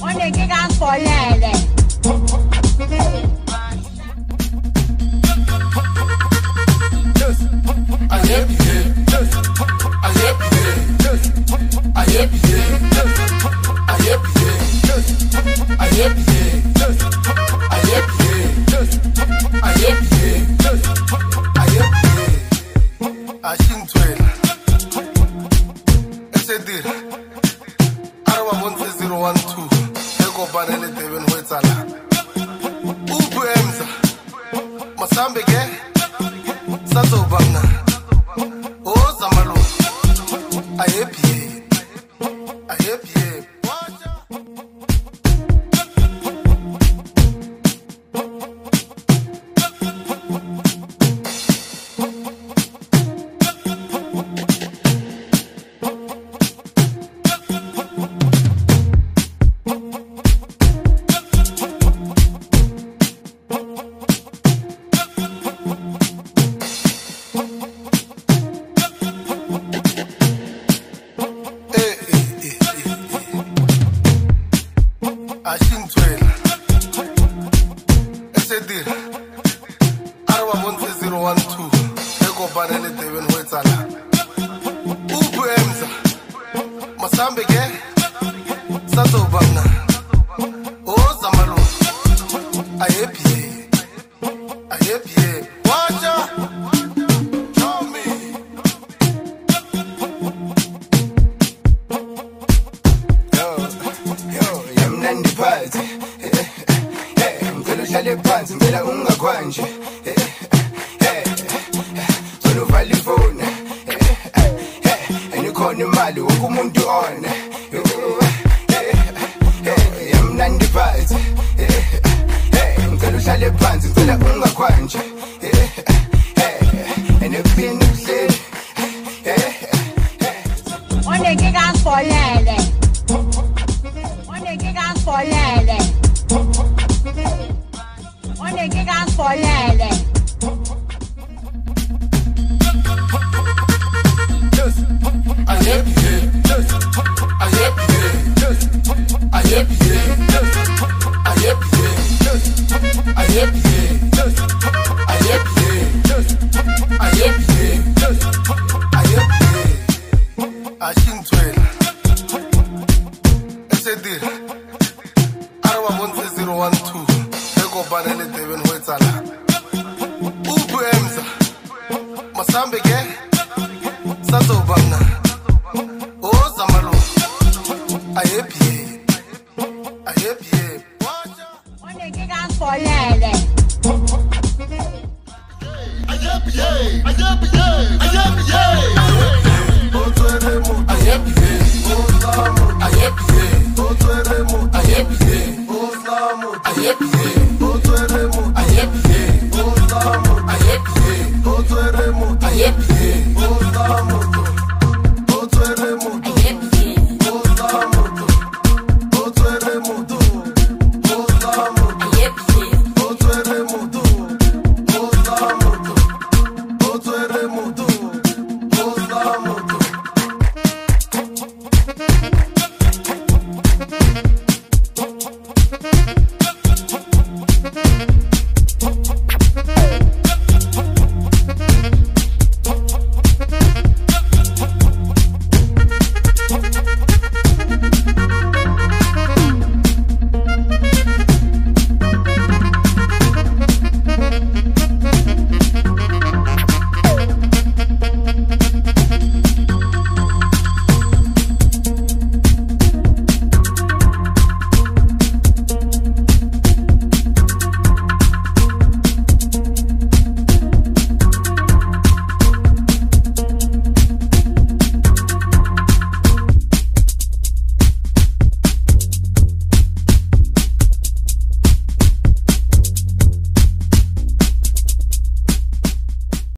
Olha que gasolele. I shouldn't wait. I said it. osambeke sazobanga ozamalo oh, ayebie ayebie esedira a re wa bontshe 012 e kopane le etsalang uphu emza. Masambe ke ayephi ayephi watsha phansi ngicela ungakhwanje zona uvala ifoni enikhona imali wonke umuntu one yamnandi phansi ngicela uhlale phansi ngicela ungakhwanje enephini kuhleli o ne ke ka folele o ne ke ka folele o masambe ke sazobamna o zamalo ayephi ayephi o ne ke ka folele ayephi